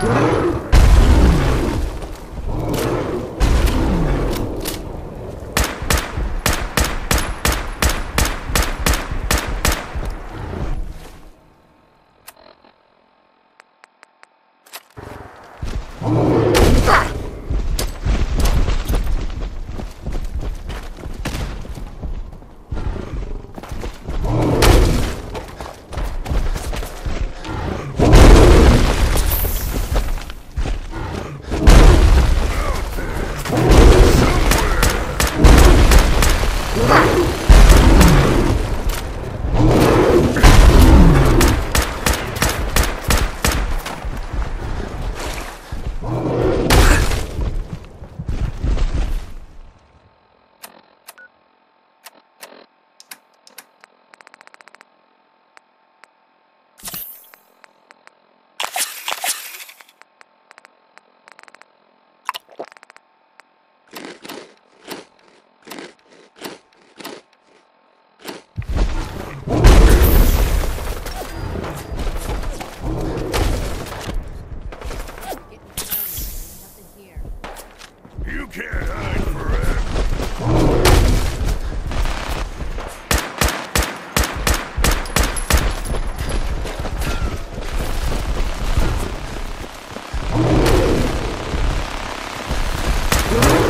Oh. Whoa! Whoa.